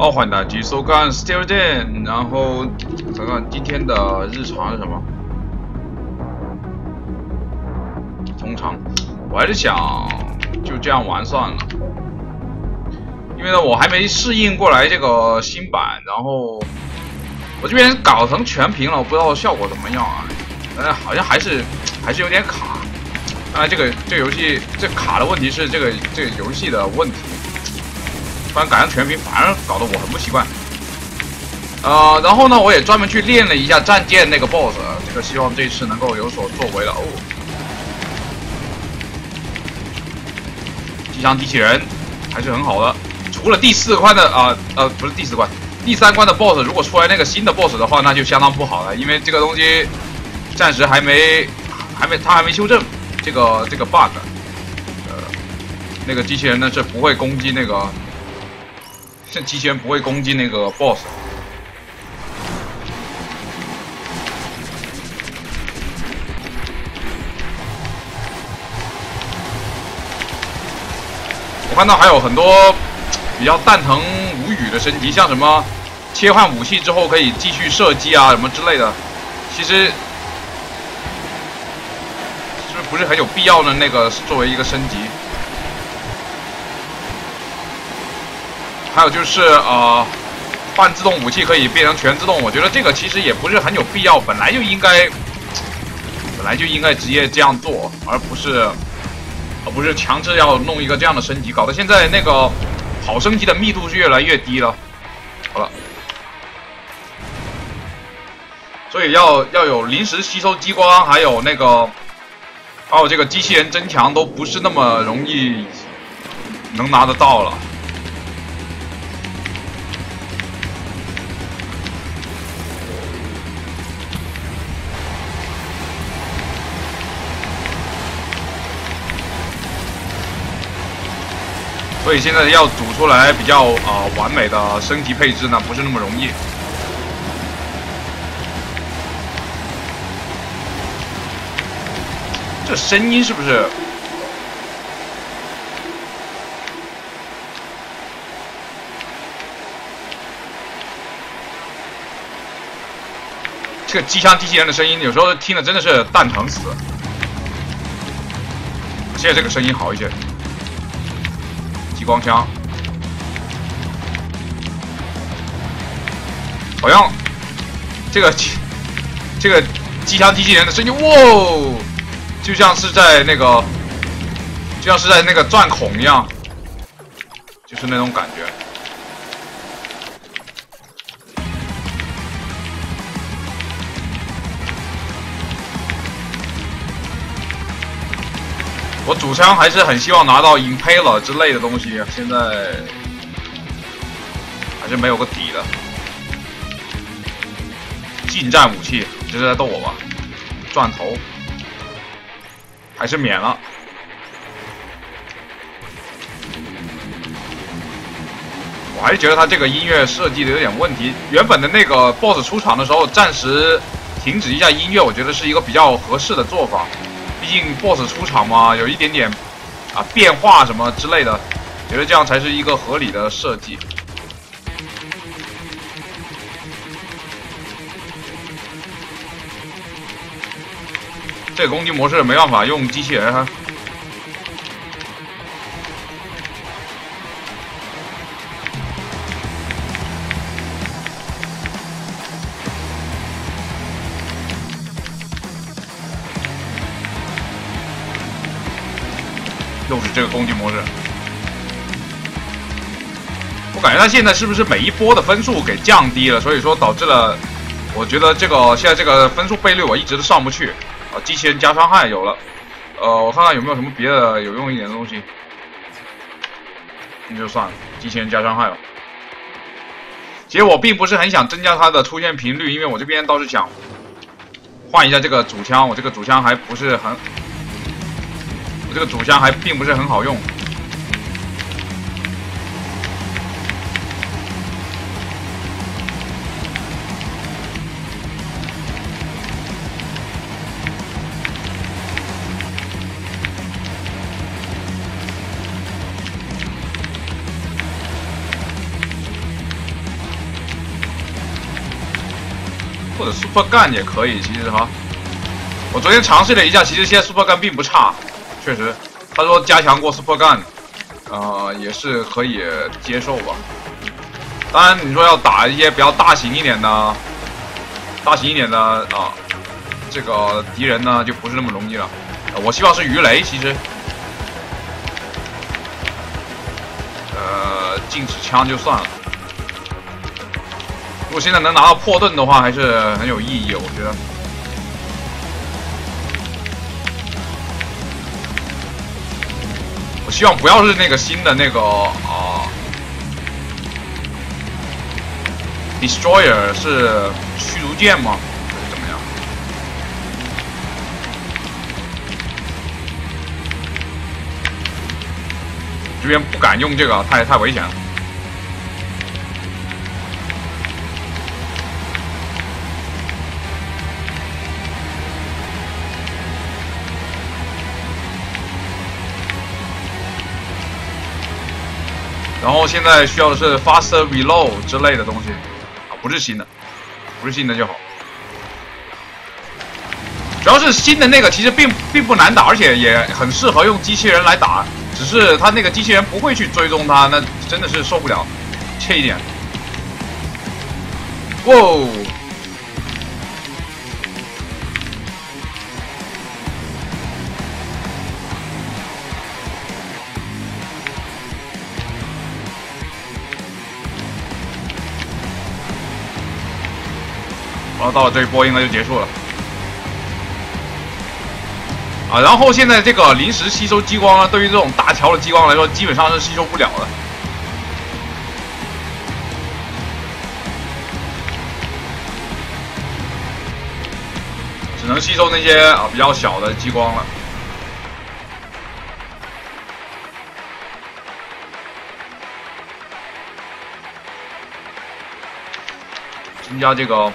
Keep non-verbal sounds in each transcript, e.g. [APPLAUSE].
哦，欢迎大家继续收看 Still Den，然后 [TSK] 看看今天的日常是什么。通常我还是想就这样玩算了，因为呢我还没适应过来这个新版，然后我这边搞成全屏了，我不知道效果怎么样啊，呃，好像还是还是有点卡。当然，这个这个游戏这卡的问题是这个这个游戏的问题。突然改成全屏，反而搞得我很不习惯。呃，然后呢，我也专门去练了一下战舰那个 BOSS，这个希望这次能够有所作为了。哦，机枪机器人还是很好的。除了第四关的啊呃不是第四关，第三关的 BOSS，如果出来那个新的 BOSS 的话，那就相当不好了，因为这个东西暂时还没还没他还没修正这个这个 bug。呃，那个机器人呢是不会攻击那个。这机器人不会攻击那个 BOSS。我看到还有很多比较蛋疼无语的升级，像什么切换武器之后可以继续射击啊，什么之类的，其实是不是很有必要的那个作为一个升级？还有就是呃，半自动武器可以变成全自动，我觉得这个其实也不是很有必要，本来就应该，本来就应该直接这样做，而不是，而不是强制要弄一个这样的升级，搞得现在那个好升级的密度是越来越低了。好了，所以要要有临时吸收激光，还有那个，还有这个机器人增强都不是那么容易能拿得到了。所以现在要组出来比较呃完美的升级配置呢，不是那么容易。这声音是不是？这个机枪机器人的声音，有时候听了真的是蛋疼死。现在这个声音好一些。光枪，好像这个这个机枪机器人的声音，哇，就像是在那个，就像是在那个钻孔一样，就是那种感觉。我主枪还是很希望拿到 Impaler 之类的东西，现在还是没有个底的。近战武器，这是在逗我吧？钻头还是免了。我还是觉得他这个音乐设计的有点问题。原本的那个 BOSS 出场的时候，暂时停止一下音乐，我觉得是一个比较合适的做法。毕竟 BOSS 出场嘛，有一点点啊变化什么之类的，觉得这样才是一个合理的设计。这个攻击模式没办法用机器人哈。又是这个攻击模式，我感觉他现在是不是每一波的分数给降低了？所以说导致了，我觉得这个现在这个分数倍率我一直都上不去。啊，机器人加伤害有了，呃，我看看有没有什么别的有用一点的东西。那就算了，机器人加伤害了。其实我并不是很想增加它的出现频率，因为我这边倒是想换一下这个主枪，我这个主枪还不是很。我这个主箱还并不是很好用。或者 super gun 也可以其实哈。我昨天尝试了一下其实现在 super gun 并不差。确实。他说加强过 Super Gun，呃，也是可以接受吧。当然，你说要打一些比较大型一点的、大型一点的啊，这个敌人呢就不是那么容易了。我希望是鱼雷，其实。呃，禁止枪就算了。如果现在能拿到破盾的话，还是很有意义，我觉得。希望不要是那个新的那个啊，Destroyer 是驱逐舰吗？还是怎么样？这边不敢用这个，太太危险了。然后现在需要的是 faster reload 之类的东西，啊，不是新的，不是新的就好。主要是新的那个其实并并不难打，而且也很适合用机器人来打，只是他那个机器人不会去追踪他，那真的是受不了，切一点。哇哦！然后到了这一波应该就结束了，啊，然后现在这个临时吸收激光呢，对于这种大桥的激光来说，基本上是吸收不了的，只能吸收那些啊比较小的激光了，增加这个。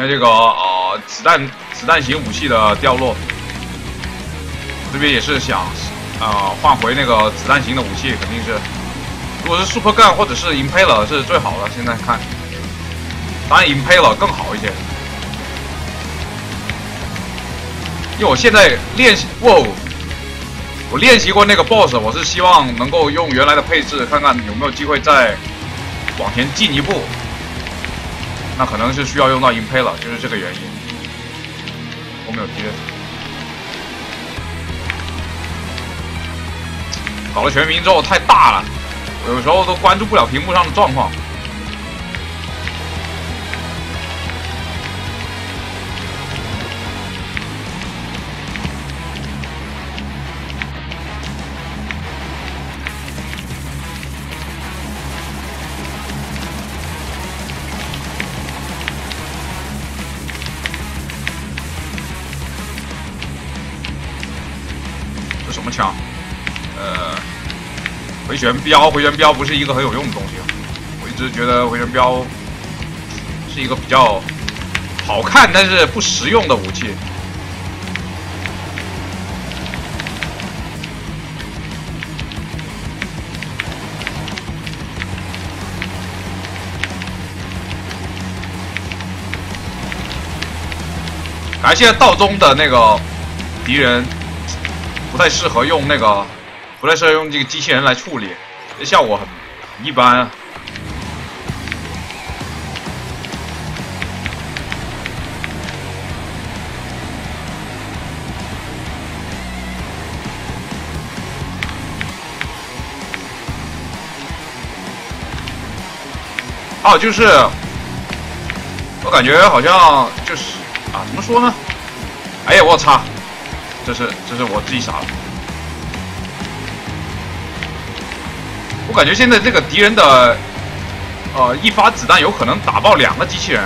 看这个呃子弹子弹型武器的掉落，这边也是想啊换回那个子弹型的武器，肯定是，如果是 Super Gun 或者是 Impaler 是最好的。现在看，当然 Impaler 更好一些，因为我现在练习，哇，我练习过那个 BOSS，我是希望能够用原来的配置，看看有没有机会再往前进一步。那可能是需要用到银胚了，就是这个原因。我没有接，搞了全民之后太大了，有时候都关注不了屏幕上的状况。旋镖，回旋镖不是一个很有用的东西。我一直觉得回旋镖是一个比较好看但是不实用的武器。感谢道中的那个敌人。不太适合用那个，不太适合用这个机器人来处理，这效果很一般。哦，就是我感觉好像就是啊，怎么说呢？哎呀，我擦！这是这是我自己傻了，我感觉现在这个敌人的，呃，一发子弹有可能打爆两个机器人，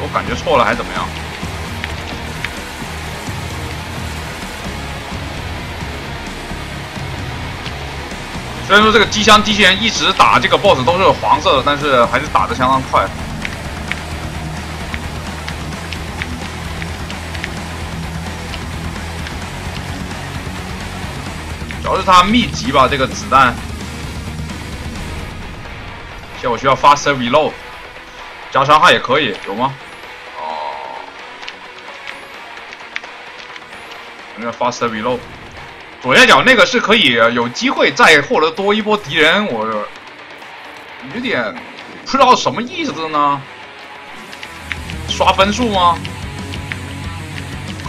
我感觉错了还是怎么样？虽然说这个机枪机器人一直打这个 BOSS 都是黄色的，但是还是打的相当快。主要是他密集吧，这个子弹。现在我需要发 s e reload，加伤害也可以，有吗？哦，应该发 s e reload。左下角那个是可以有机会再获得多一波敌人，我有点不知道什么意思呢？刷分数吗？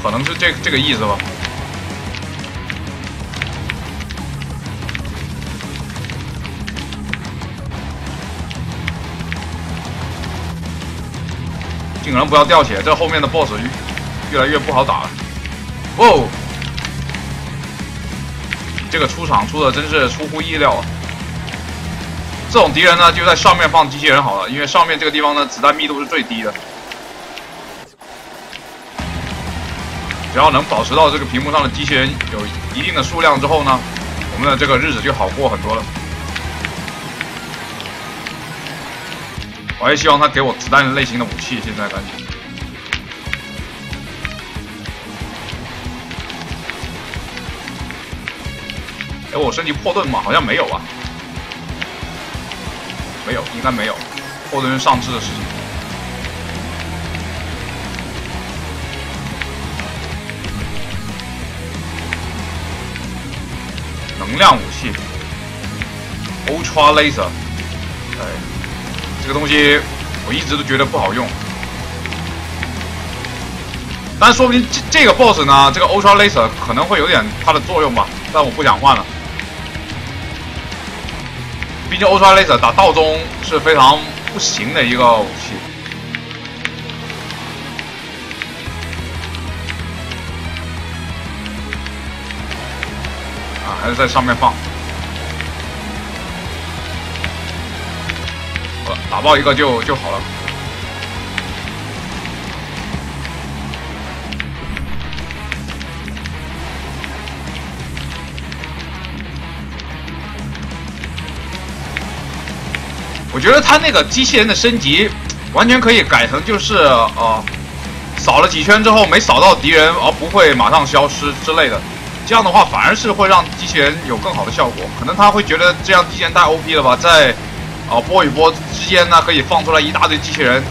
可能是这这个意思吧。尽可能不要掉血，这后面的 BOSS 越来越不好打了。哦，这个出场出的真是出乎意料啊！这种敌人呢，就在上面放机器人好了，因为上面这个地方呢，子弹密度是最低的。只要能保持到这个屏幕上的机器人有一定的数量之后呢，我们的这个日子就好过很多了。我还希望他给我子弹类型的武器，现在感觉。哎，我升级破盾吗？好像没有啊，没有，应该没有。破盾是上次的事情。能量武器，Ultra Laser，哎，这个东西我一直都觉得不好用，但说不定这这个 BOSS 呢，这个 Ultra Laser 可能会有点它的作用吧，但我不想换了，毕竟 Ultra Laser 打道中是非常不行的一个武器。啊还是在上面放，打爆一个就就好了。我觉得他那个机器人的升级，完全可以改成就是呃，扫了几圈之后没扫到敌人，而不会马上消失之类的。这样的话反而是会让机器人有更好的效果，可能他会觉得这样机器人太 OP 了吧，在啊波与波之间呢可以放出来一大堆机器人，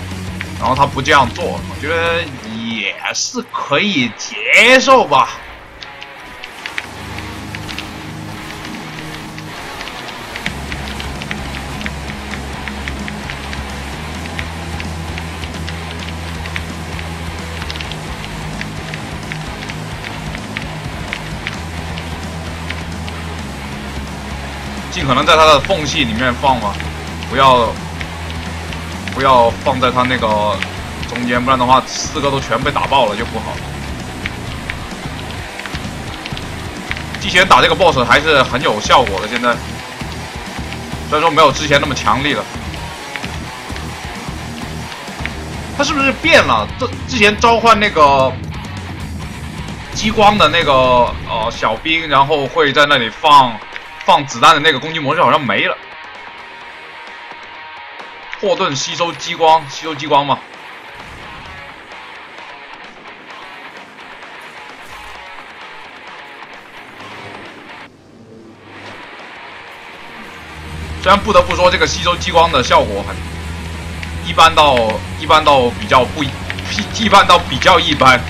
然后他不这样做，我觉得也是可以接受吧。尽可能在它的缝隙里面放吧，不要不要放在他那个中间，不然的话四个都全被打爆了就不好。机器人打这个 BOSS 还是很有效果的，现在虽然说没有之前那么强力了。他是不是变了？这之前召唤那个激光的那个呃小兵，然后会在那里放。放子弹的那个攻击模式好像没了。破盾吸收激光，吸收激光嘛。虽然不得不说，这个吸收激光的效果很一般到一般到比较不一般到比较一般，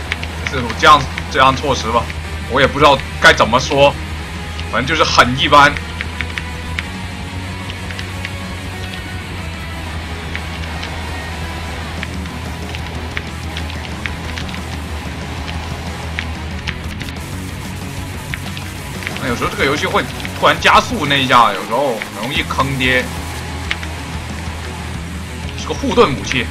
是这样这样措辞吧，我也不知道该怎么说。反正就是很一般。游戏会突然加速那一下，有时候很容易坑爹。是个护盾武器。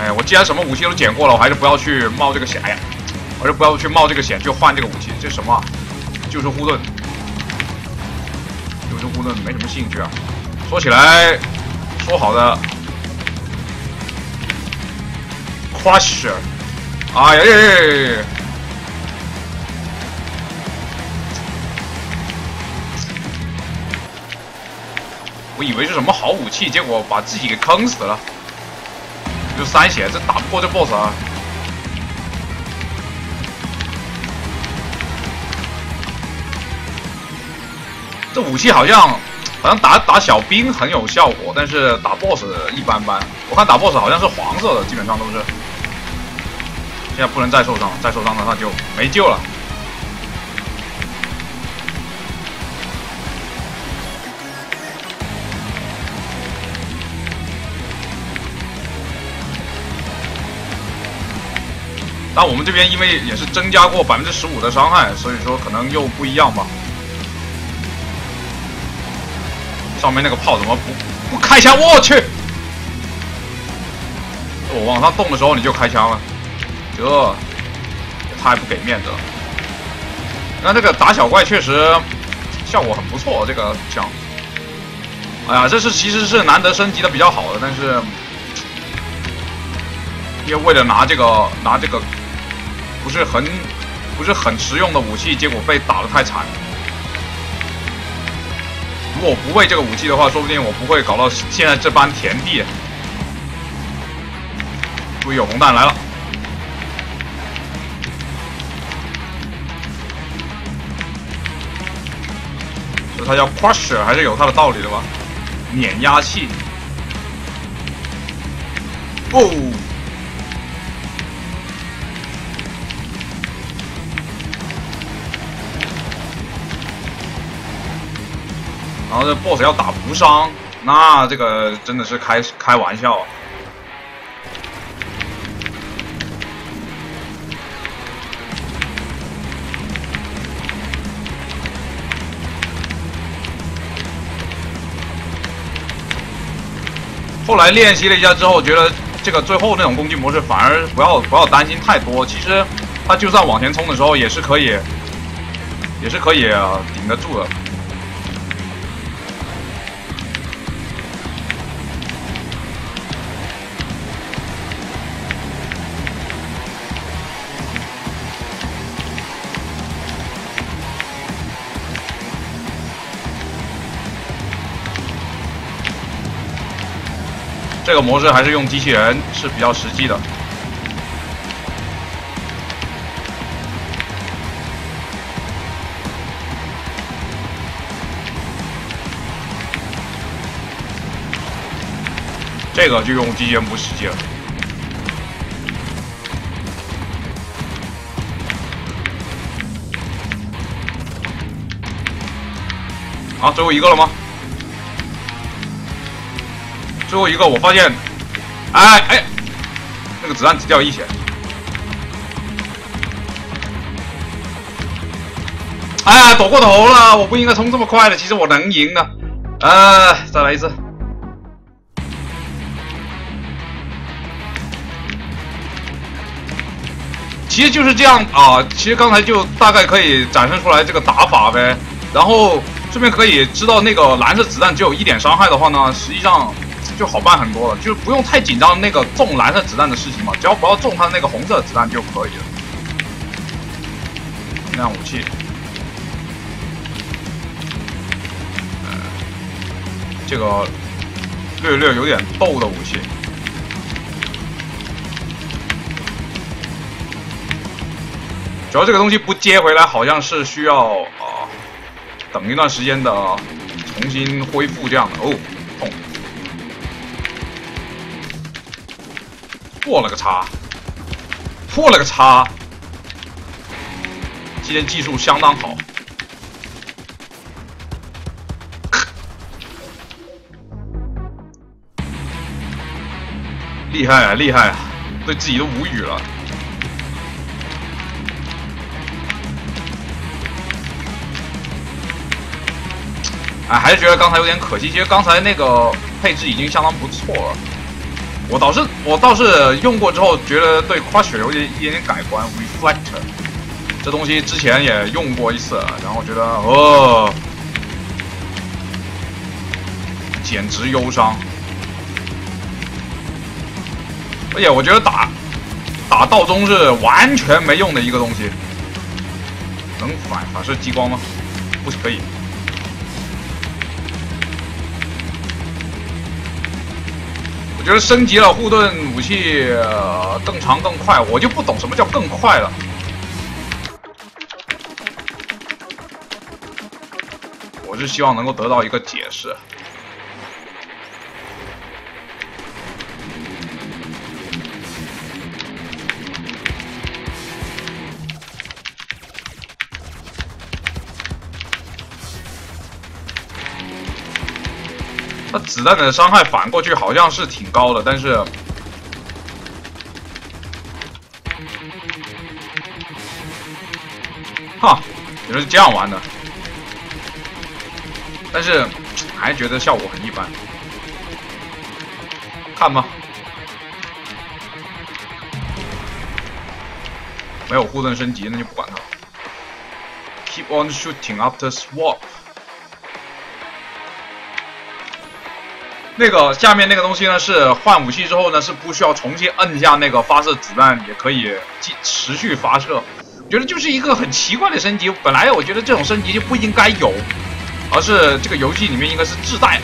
哎，我既然什么武器都捡过了，我还是不要去冒这个险呀。我就不要去冒这个险，就换这个武器。这什么？就是护盾。就是护盾，没什么兴趣啊。说起来，说好的，Crusher。哎呀呀呀我以为是什么好武器结果把自己给坑死了。就三血这打不过这 boss 啊。这武器好像好像打打小兵很有效果但是打 boss 一般般。我看打 boss 好像是黄色的基本上都是。现在不能再受伤了再受伤的话就没救了。但我们这边因为也是增加过百分之十五的伤害，所以说可能又不一样吧。上面那个炮怎么不不开枪？我去！我往上动的时候你就开枪了，这太不给面子了。那这个打小怪确实效果很不错，这个枪。哎呀，这是其实是难得升级的比较好的，但是因为为了拿这个拿这个。不是很不是很实用的武器，结果被打的太惨。如果不会这个武器的话，说不定我不会搞到现在这般田地。注意有红弹来了，这它叫 Crusher 还是有它的道理的吧？碾压器。哦。然后这 BOSS 要打无伤，那这个真的是开开玩笑。后来练习了一下之后，觉得这个最后那种攻击模式反而不要不要担心太多。其实他就算往前冲的时候，也是可以，也是可以顶得住的。这个模式还是用机器人是比较实际的。这个就用机器人不实际了。啊，最后一个了吗？最后一个，我发现，哎哎，那个子弹只掉一血，哎呀，躲过头了，我不应该冲这么快的，其实我能赢的，呃，再来一次，其实就是这样啊，其实刚才就大概可以展示出来这个打法呗，然后顺便可以知道那个蓝色子弹只有一点伤害的话呢，实际上。就好办很多了，就不用太紧张那个中蓝色子弹的事情嘛，只要不要中他那个红色子弹就可以了。亮武器，这个略略有点逗的武器，主要这个东西不接回来，好像是需要啊等一段时间的重新恢复这样的哦。破了个叉！破了个叉！今天技术相当好，厉害啊厉害啊！对自己都无语了。哎，还是觉得刚才有点可惜。其实刚才那个配置已经相当不错了。我倒是，我倒是用过之后，觉得对 Crush 有点一点点改观。Reflector 这东西之前也用过一次，然后觉得哦，简直忧伤。而且我觉得打打道中是完全没用的一个东西。能反反射激光吗？不可以。就是升级了护盾武器呃更长更快，我就不懂什么叫更快了。我是希望能够得到一个解释。子弹的伤害反过去好像是挺高的，但是，哈，原来是这样玩的。但是还觉得效果很一般，看吧，没有护盾升级，那就不管它。Keep on shooting after swap。那个下面那个东西呢，是换武器之后呢，是不需要重新摁下那个发射子弹，也可以继持续发射。我觉得就是一个很奇怪的升级。本来我觉得这种升级就不应该有。而是这个游戏里面应该是自带。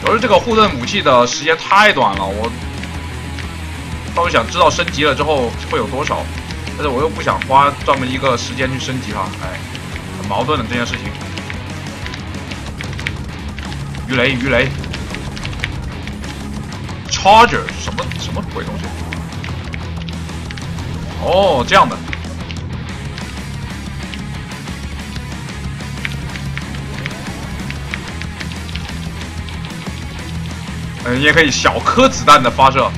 可是这个护盾武器的时间太短了，我倒是想知道升级了之后会有多少，但是我又不想花专门一个时间去升级它，哎，很矛盾的这件事情。鱼雷，鱼雷，Charger 什么什么鬼东西？哦，这样的。嗯，也可以小颗子弹的发射。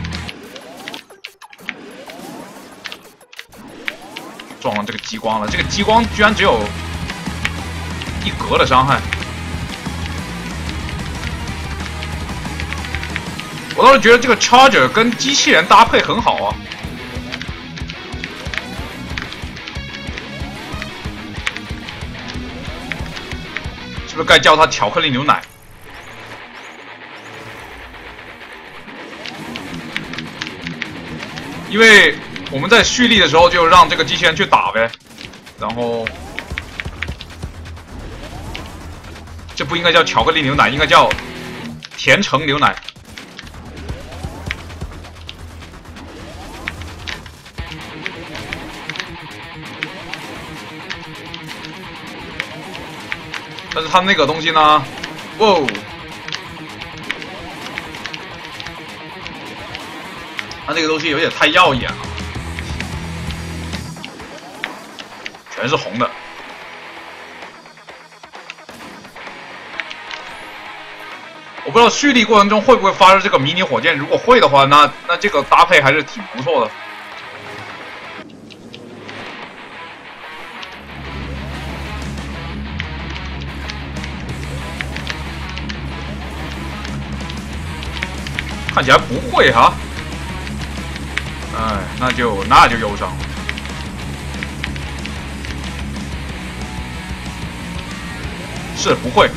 这个激光了，这个激光居然只有一格的伤害。我倒是觉得这个 Charger 跟机器人搭配很好啊。是不是该叫它巧克力牛奶，因为我们在蓄力的时候就让这个机器人去打呗，然后这不应该叫巧克力牛奶，应该叫甜橙牛奶。但是他那个东西呢？哇！他那个东西有点太耀眼了，全是红的。我不知道蓄力过程中会不会发射这个迷你火箭，如果会的话，那那这个搭配还是挺不错的。看起来不会哈，哎，那就那就忧伤是不会，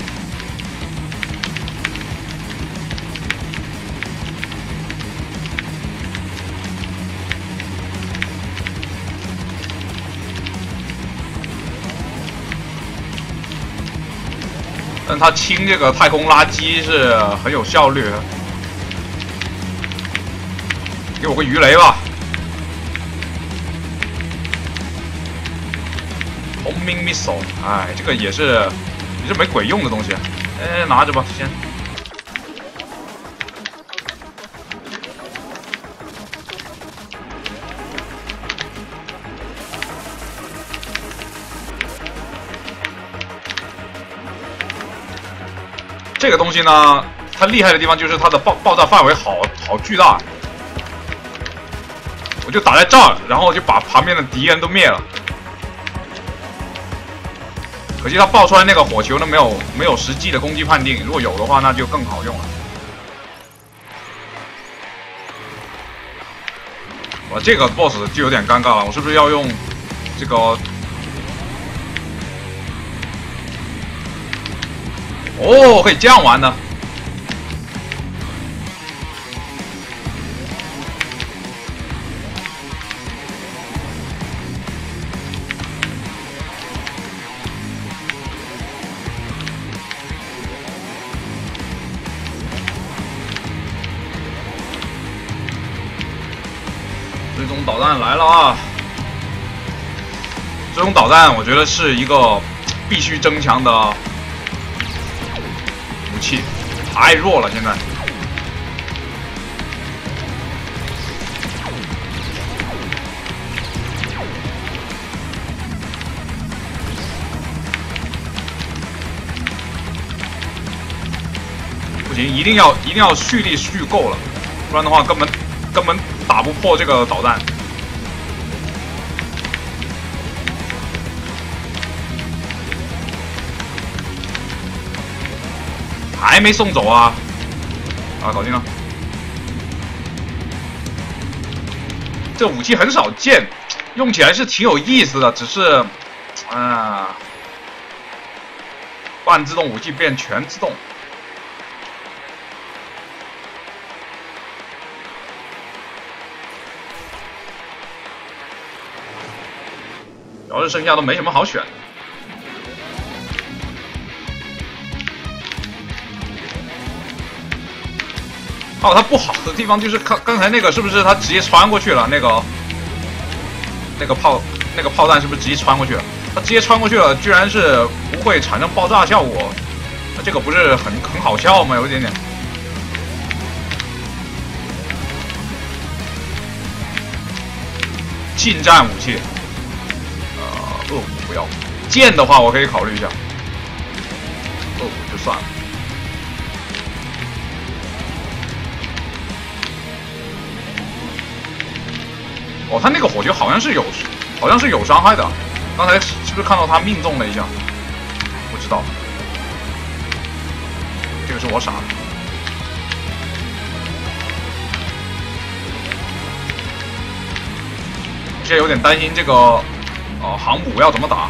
但他清这个太空垃圾是很有效率。给我个鱼雷吧！红明 missile，哎，这个也是你这没鬼用的东西，哎，拿着吧，先。这个东西呢，它厉害的地方就是它的爆爆炸范围好好巨大。我就打在这儿，然后就把旁边的敌人都灭了。可惜他爆出来那个火球呢，没有没有实际的攻击判定。如果有的话，那就更好用了。我，这个 boss 就有点尴尬了。我是不是要用这个？哦，可以这样玩呢。弹我觉得是一个必须增强的武器，太弱了现在。不行，一定要一定要蓄力蓄够了，不然的话根本根本打不破这个导弹。还没送走啊！啊，搞定了。这武器很少见，用起来是挺有意思的，只是，啊，半自动武器变全自动。主要是剩下都没什么好选的。哦，它不好的地方就是刚刚才那个是不是它直接穿过去了？那个那个炮那个炮弹是不是直接穿过去了？它直接穿过去了，居然是不会产生爆炸效果，那这个不是很很好笑吗？有一点点。近战武器。呃恶虎不要，剑的话我可以考虑一下。恶虎就算了。哦，他那个火球好像是有，好像是有伤害的。刚才是不是看到他命中了一下？不知道。这个是我傻。现在有点担心这个。哦，航母要怎么打？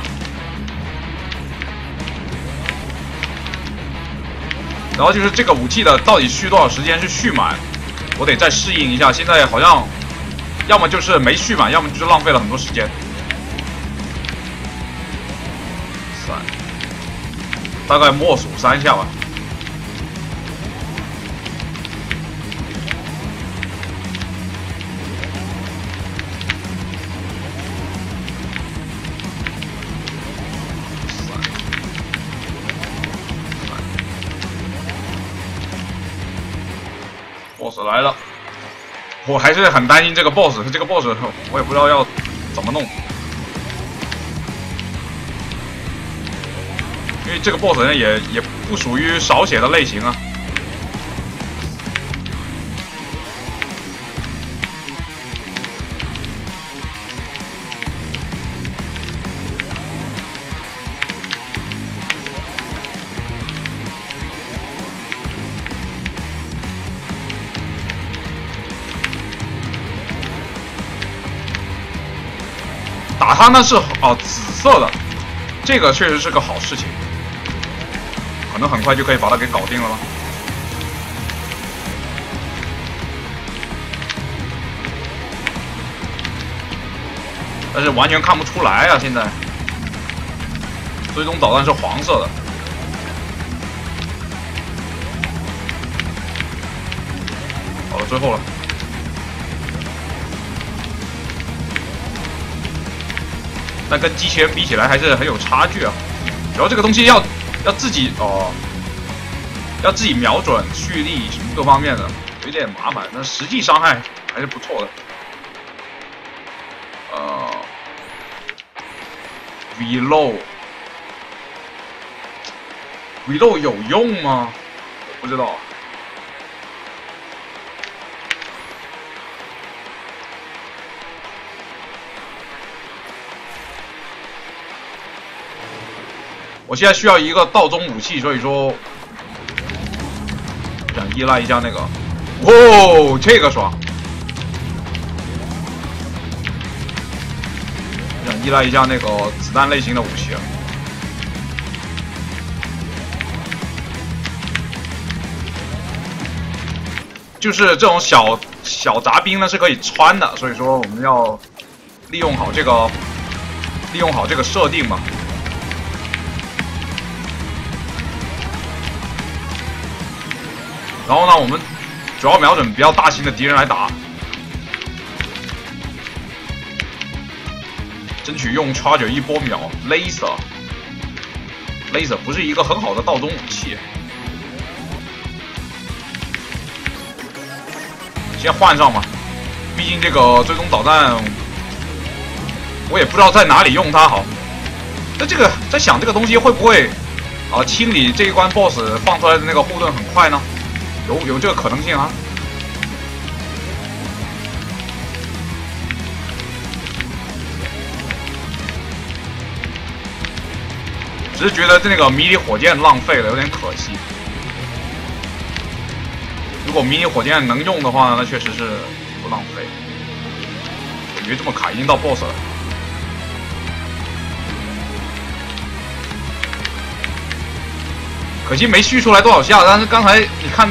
然后就是这个武器的到底续多少时间是续满，我得再适应一下。现在好像要么就是没续满，要么就是浪费了很多时间。三，大概默数三下吧。来了，我还是很担心这个 boss，这个 boss 我也不知道要怎么弄，因为这个 boss 呢也也不属于少血的类型啊。那是哦，紫色的，这个确实是个好事情，可能很快就可以把它给搞定了吧。但是完全看不出来啊，现在，最终导弹是黄色的，好了，最后了。那跟机器人比起来还是很有差距啊！然后这个东西要要自己哦，要自己瞄准、蓄力什么各方面的，有点麻烦。但实际伤害还是不错的。呃，reload，reload 有用吗？我不知道。我现在需要一个道中武器，所以说想依赖一下那个。哦，这个爽！想依赖一下那个子弹类型的武器。就是这种小小杂兵呢是可以穿的，所以说我们要利用好这个，利用好这个设定嘛。然后呢，我们主要瞄准比较大型的敌人来打。争取用 charge 一波秒 laser，laser 不是一个很好的道中武器。先换上吧，毕竟这个追踪导弹，我也不知道在哪里用它好。那这个在想这个东西会不会啊清理这一关 boss 放出来的那个护盾很快呢？有有这个可能性啊。只是觉得这个迷你火箭浪费了，有点可惜。如果迷你火箭能用的话，那确实是不浪费。感觉这么卡已经到 BOSS 了，可惜没续出来多少下。但是刚才你看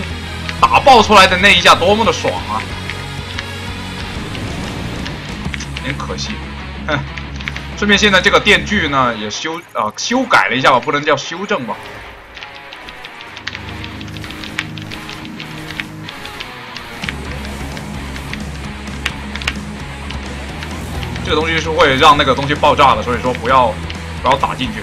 打爆出来的那一下多么的爽啊！有点可惜，哼。顺便，现在这个电锯呢也修啊修改了一下吧，不能叫修正吧。这个东西是会让那个东西爆炸的，所以说不要不要打进去。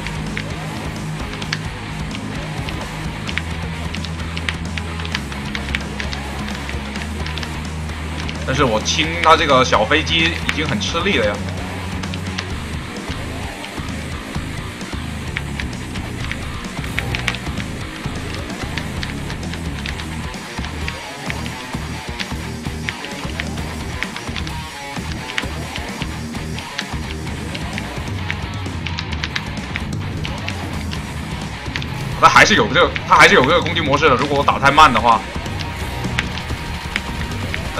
但是我清他这个小飞机已经很吃力了呀。那还是有这个，他还是有这个攻击模式的。如果我打太慢的话，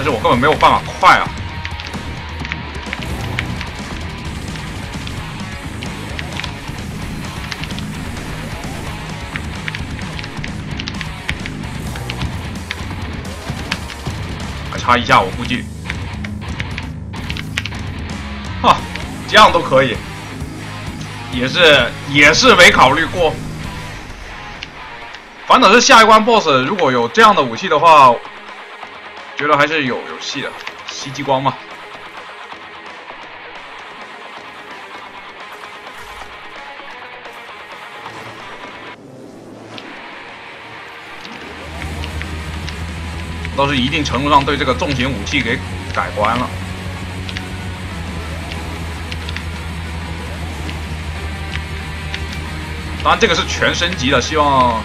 但是我根本没有办法快啊！还差一下，我估计，哈，这样都可以，也是也是没考虑过。反正是下一关 BOSS，如果有这样的武器的话，觉得还是有有戏的。吸激光嘛，倒是一定程度上对这个重型武器给改观了。当然，这个是全升级的，希望。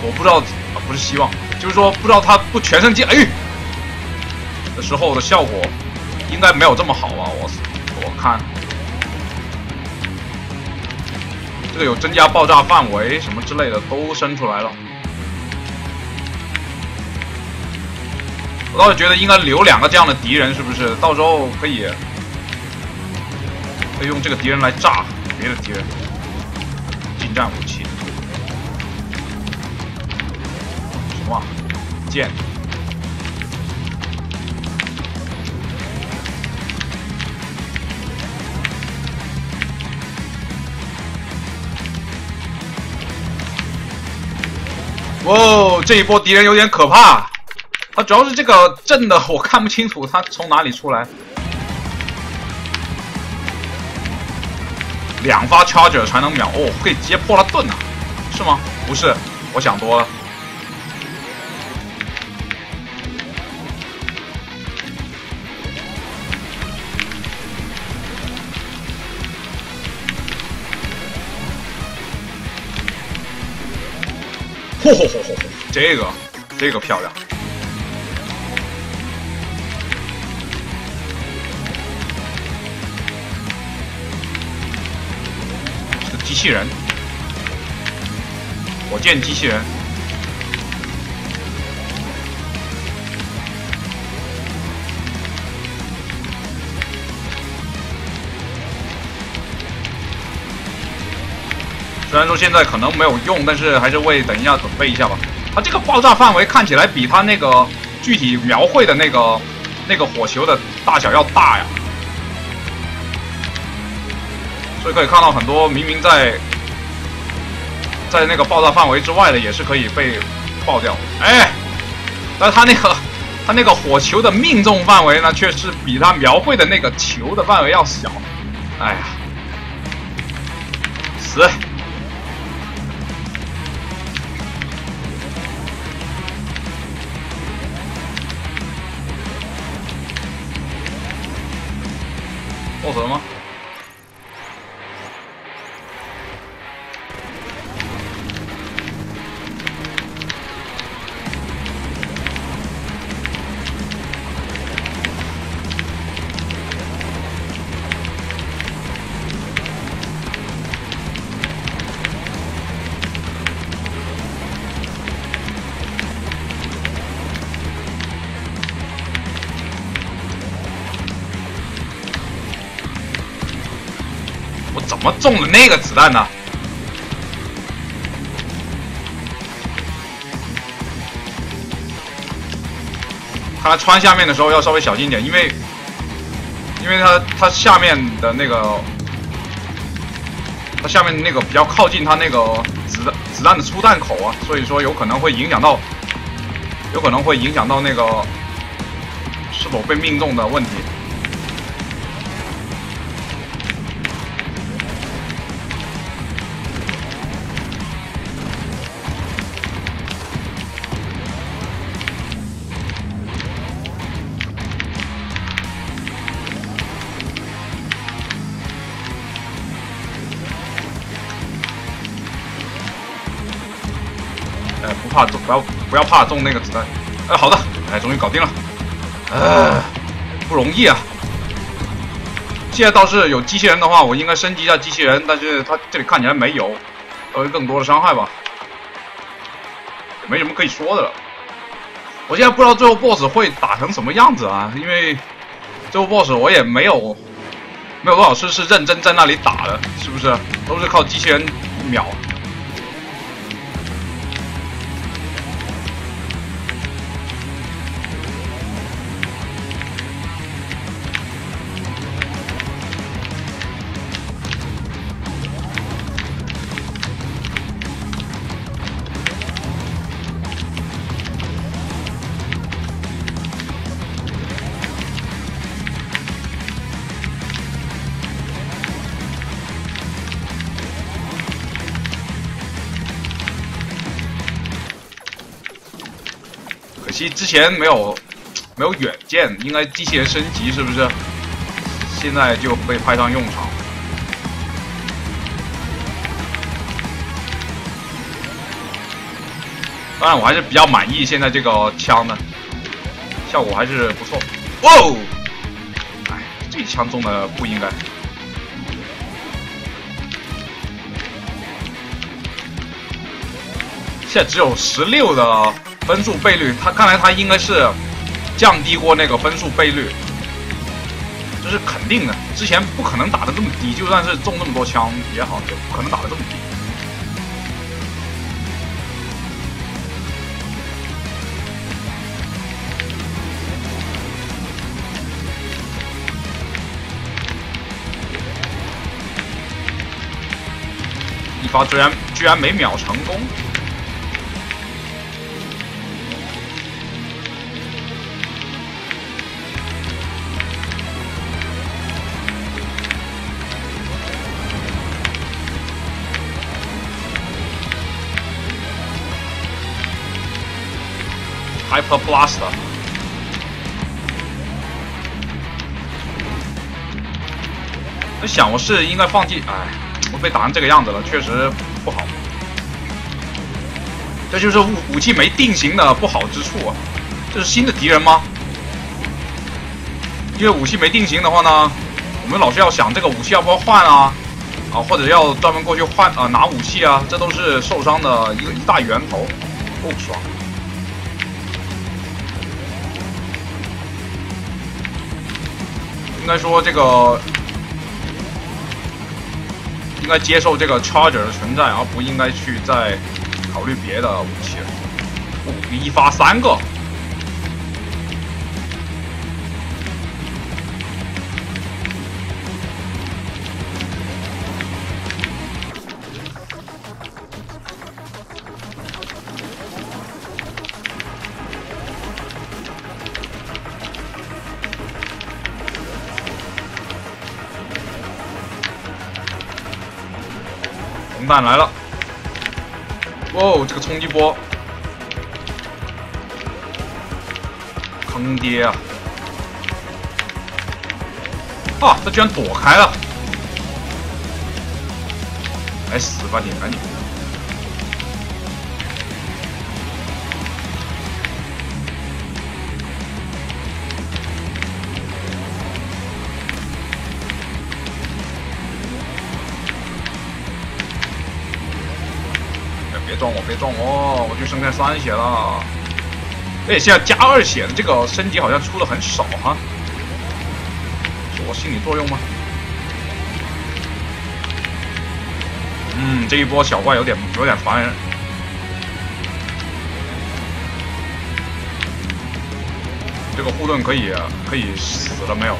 我不知道，不是希望，就是说不知道他不全身击哎的时候的效果，应该没有这么好吧？我我看这个有增加爆炸范围什么之类的都生出来了。我倒是觉得应该留两个这样的敌人，是不是？到时候可以可以用这个敌人来炸别的敌人，近战武器。剑！哦，这一波敌人有点可怕，他主要是这个震的我看不清楚，他从哪里出来？两发 charger 才能秒哦，可以直接破了盾啊？是吗？不是，我想多了。嚯嚯嚯嚯嚯！这个，这个漂亮。机器人，火箭机器人。虽然说现在可能没有用，但是还是为等一下准备一下吧。它这个爆炸范围看起来比它那个具体描绘的那个那个火球的大小要大呀，所以可以看到很多明明在在那个爆炸范围之外的也是可以被爆掉。哎，但是它那个它那个火球的命中范围呢，却是比它描绘的那个球的范围要小。哎呀，死！中了那个子弹呢？看来穿下面的时候要稍微小心一点，因为因为他他下面的那个他下面那个比较靠近他那个子弹子弹的出弹口啊，所以说有可能会影响到有可能会影响到那个是否被命中的问题。怕中，不要不要怕中那个子弹。哎，好的，哎，终于搞定了。呃，不容易啊。现在倒是有机器人的话，我应该升级一下机器人，但是它这里看起来没有，稍微更多的伤害吧。没什么可以说的了。我现在不知道最后 BOSS 会打成什么样子啊，因为最后 BOSS 我也没有没有多少次是认真在那里打的，是不是？都是靠机器人秒。惜之前没有没有远见，应该机器人升级是不是？现在就被派上用场。当然，我还是比较满意现在这个枪的，效果还是不错。哇哦，哎，这一枪中的不应该。现在只有十六的分数倍率，他看来他应该是降低过那个分数倍率，这是肯定的。之前不可能打的这么低，就算是中那么多枪也好，也不可能打的这么低。一发居然居然没秒成功。Hyper Blaster。我想我是应该放弃，哎，我被打成这个样子了，确实不好。这就是武武器没定型的不好之处啊！这是新的敌人吗？因为武器没定型的话呢，我们老是要想这个武器要不要换啊，啊，或者要专门过去换啊拿武器啊，这都是受伤的一个一大源头，不爽。应该说这个应该接受这个 charger 的存在，而不应该去再考虑别的武器了。一发三个。弹来了！哦，这个冲击波，坑爹啊！啊，他居然躲开了！来死吧你，赶紧！撞我，别撞我！我就剩下三血了。哎，现在加二血这个升级好像出的很少哈，是我心理作用吗？嗯，这一波小怪有点有点烦人。这个护盾可以可以死了没有？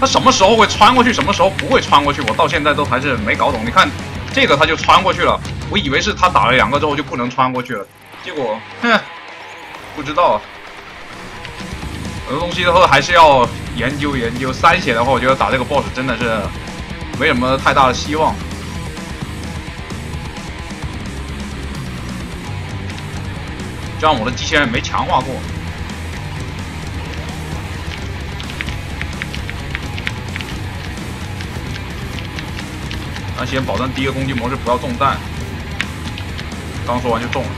他什么时候会穿过去，什么时候不会穿过去？我到现在都还是没搞懂。你看，这个他就穿过去了，我以为是他打了两个之后就不能穿过去了，结果，哼，不知道。很多东西都还是要研究研究。三血的话，我觉得打这个 BOSS 真的是没什么太大的希望。这样我的机器人没强化过。那先保证第一个攻击模式不要中弹。刚说完就中了。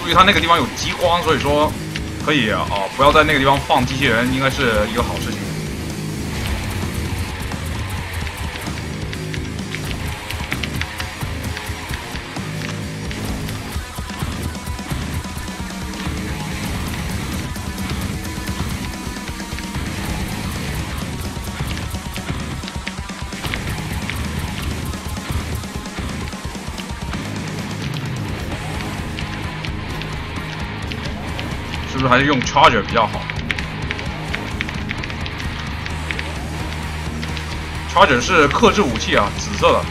注意，他那个地方有激光，所以说可以啊，不要在那个地方放机器人，应该是一个好事用 charger 比较好？charger 是克制武器啊，紫色的。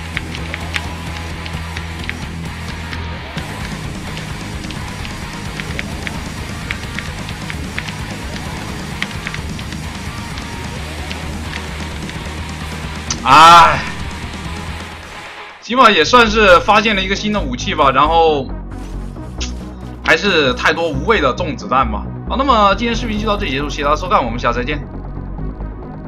哎，起码也算是发现了一个新的武器吧，然后。还是太多无谓的重子弹吧。好，那么今天视频就到这里结束，谢谢大家收看，我们下次再见。